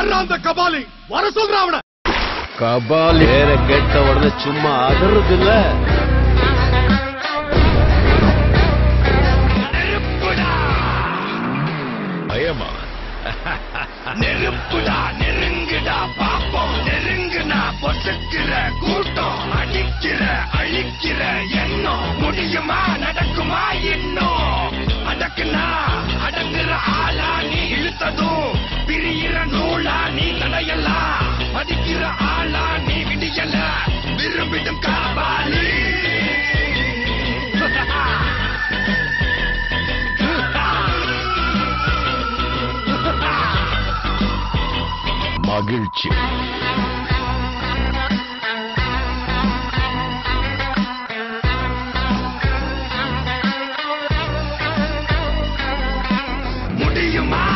எங்கடா அந்த கபாலி வர சொல்றான் அவன. கபாலி பேரை கேட்ட உடனே சும்மா அதறது இல்ல பயமா? நெருப்புடா நெருங்குடா பாப்போம் நெருங்குனா பொசுக்கிற கூட்டம் அடிக்கிற அழிக்கிற எண்ணம் முடியுமா நடக்குமா இன்னும் வேண்டும் காபாலி மகிழ்ச்சி. முடியுமா?